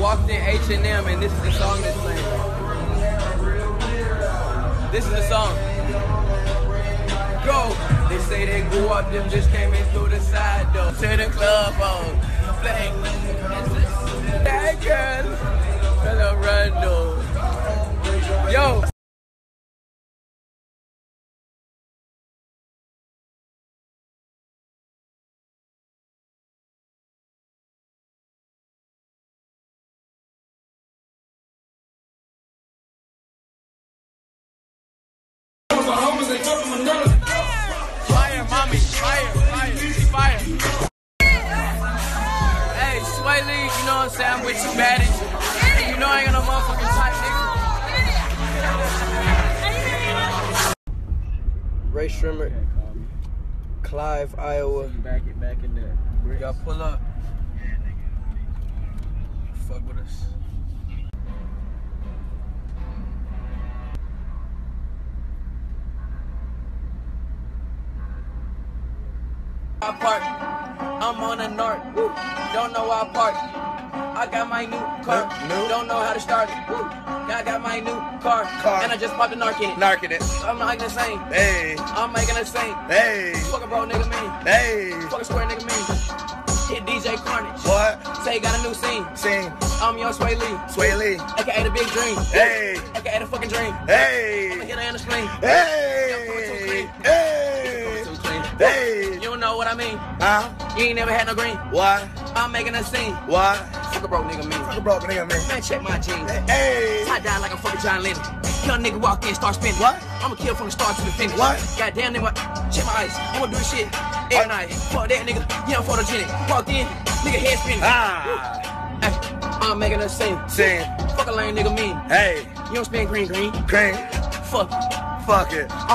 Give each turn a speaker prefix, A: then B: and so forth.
A: walked in H&M and this is the song that's playing. This is the song. Go. They say they grew up, them just came in through the side door. To the club oh, on. Bang. Hey, Swae you know what I'm saying? I'm with you. You know I ain't no motherfucking type, nigga. Rae Sremmurd, Clive, Iowa.
B: Back it back in there.
A: Y'all pull up. Fuck with us. I park. I'm on a. Woo. Don't know why I park. I got my new car.
C: New?
A: Don't know how to start it. Woo. I got my new car.
C: Car.
A: And I just popped a narc in it.
C: Narking it.
A: I'm not making the same.
C: Hey,
A: I'm making the same.
C: hey,
A: Fuck a bro, nigga, me.
C: hey.
A: Fuck a square, nigga, me. Hit DJ Carnage.
C: What?
A: Say he got a new scene.
C: Sing,
A: I'm young Swae Lee.
C: Swae Lee.
A: AKA the big dream.
C: Hey,
A: AKA the fucking dream.
C: hey,
A: Hit her in the screen.
C: hey, hey, hey.
A: You don't know what I mean.
C: Huh?
A: You ain't never had no green.
C: What?
A: I'm making a scene.
C: What?
A: Fuck a bro, nigga, me.
C: Fuck a broke nigga, man.
A: Man, check my jeans.
C: Hey,
A: Tie down like I'm fucking John Lennon. Young nigga walk in, start spinning.
C: What?
A: I'ma kill from the start to the finish.
C: What?
A: Goddamn nigga, check my eyes. I'ma do this shit every night. Fuck that nigga, yeah, I'm photogenic. Walked in, nigga head spinning.
C: ah,
A: Ay, I'm making a scene.
C: sing.
A: Fuck a lame nigga, me.
C: Hey,
A: You don't spin green, green.
C: green.
A: Fuck.
C: Fuck it.
A: I'm a